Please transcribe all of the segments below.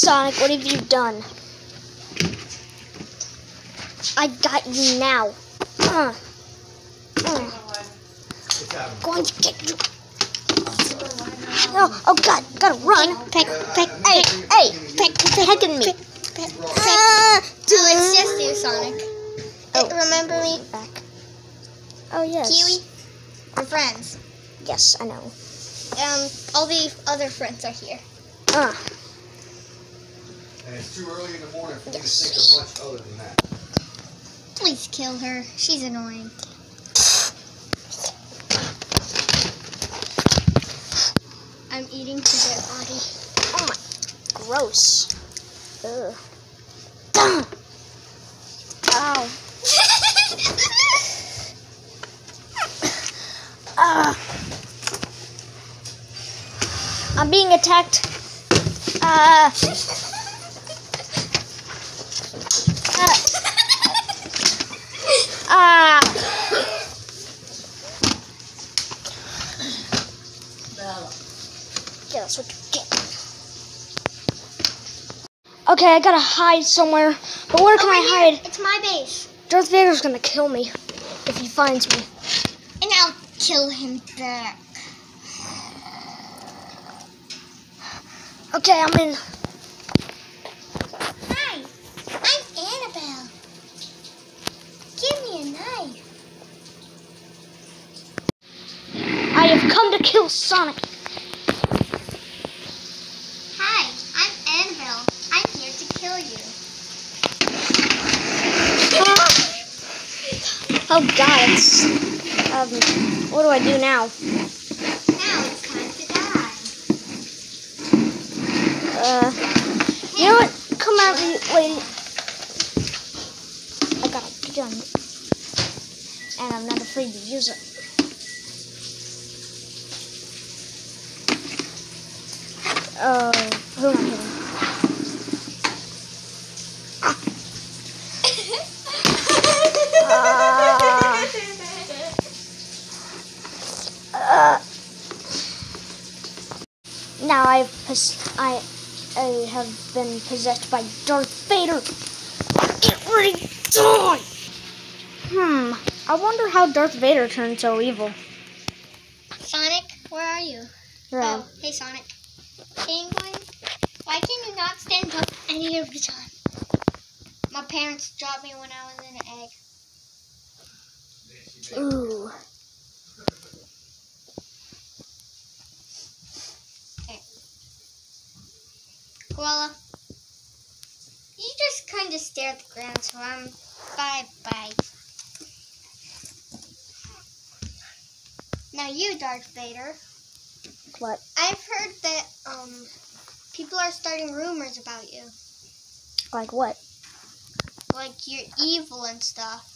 Sonic, what have you done? I got you now. Uh, uh, going to get you. Oh, oh God, gotta run. Peck, peck, hey, hey, peck, pecking me. Ah, Oh, it's just you, Sonic. Oh. Remember me? back. Oh yes. Kiwi? We're friends. Yes, I know. Um, all the other friends are here. Uh, And it's too early in the morning for me to think of much other than that. Please kill her. She's annoying. I'm eating her dead body. oh my, gross. Ugh. Ow. Ah. I'm being attacked. Uh. Ah. Yeah, that's what you get. Okay, I gotta hide somewhere. But where can Over I here. hide? It's my base. Darth Vader's gonna kill me if he finds me. And I'll kill him back. Okay, I'm in. Hi, I'm Annabelle. Give me a knife. Come to kill Sonic. Hi, I'm Annabelle. I'm here to kill you. Oh God, it's. Um, what do I do now? Now it's time to die. Uh, you know what? Come out, you lady. I got a gun, and I'm not afraid to use it. Oh, who am I hitting? Ah. Uh, now I've pos- I I have been possessed by Darth Vader. Get ready, to die. Hmm. I wonder how Darth Vader turned so evil. Sonic, where are you? Right. Oh, hey Sonic. Penguin, why can you not stand up any of the time? My parents dropped me when I was in an egg. Ooh. Koala, you just kind of stare at the ground, so I'm bye bye. Now you, Darth Vader. What? I've heard that um people are starting rumors about you, Like what? like you're evil and stuff.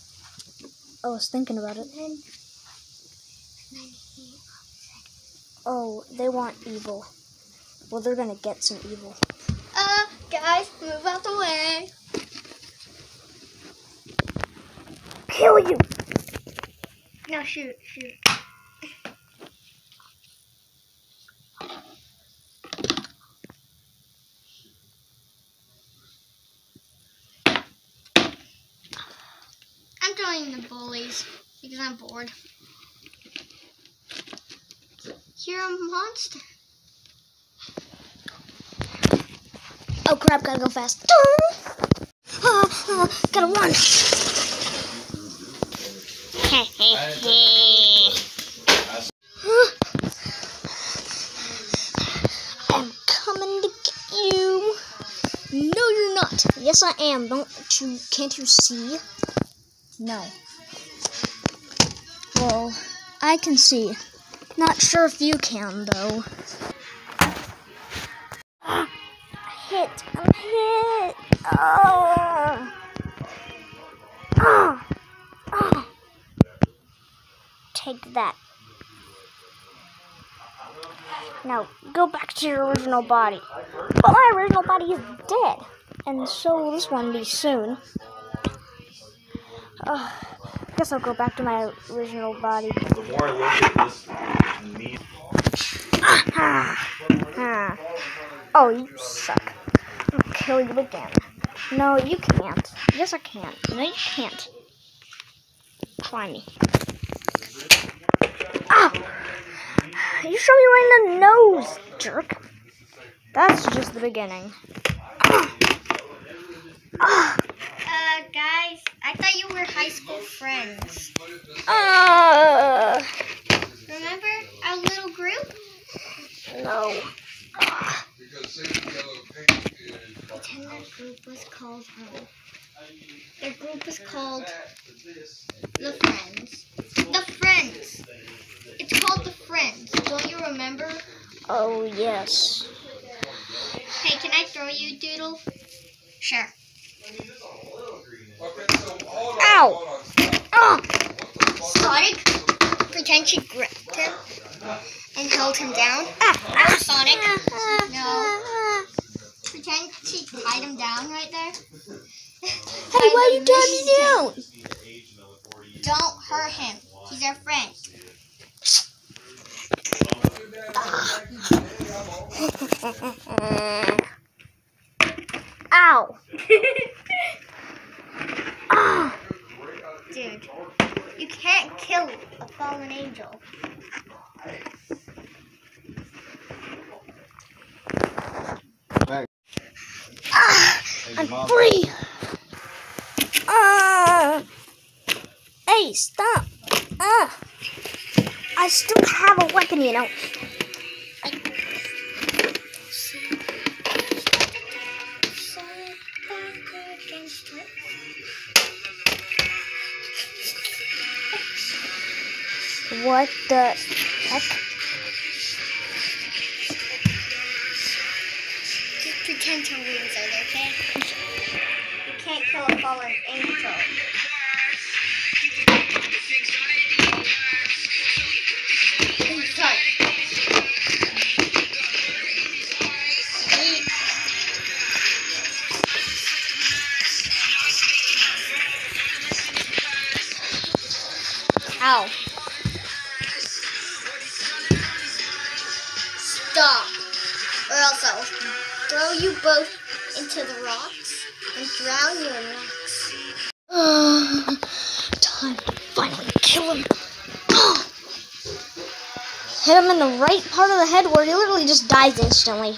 I was thinking about it. And then, and then he Oh, they want evil. Well, they're gonna get some evil. Uh, guys, move out the way. Kill you! No, shoot, shoot. I'm joining the bullies because I'm bored. You're a monster. Oh crap, gotta go fast. Ah, ah, gotta run. I'm coming to get you. No, you're not. Yes, I am. Don't you? Can't you see? No. Well, I can see. Not sure if you can though. hit. I'm hit. Oh. Oh. Oh. Take that. Now go back to your original body. But my original body is dead, and so will this one be soon. Uh, I guess I'll go back to my original body. The more I look at this Ah. Ah. Oh, you suck. I'll kill you again. No, you can't. Yes, I can. No, you can't. Try me. Ah! You shot me right in the nose, jerk. That's just the beginning. Ah! Ah! Uh, guys, I thought you were high school friends. Ah! Remember our little group? No. Ah! Pretend that group was called um, Their group was called The Friends. The Friends. It's called The Friends. Don't you remember? Oh, yes. Hey, can I throw you, Doodle? Sure. Ow! Ah! Sonic, pretend she gripped him and held him down. Ah! No, Sonic. No. Ah! Pretend she tied him down right there. Hey, why are you tying me down? Don't hurt him. He's our friend. Ow! Ah! Dude, you can't kill a fallen angel. Ah! I'm free! Ah! Hey, stop! Ah! I still have a weapon, you know. What the heck? Just pretend your wings are there, okay? You can't kill a fallen angel. Ow. Else I'll throw you both into the rocks and drown you in rocks. Time to finally kill him. Hit him in the right part of the head where he literally just dies instantly.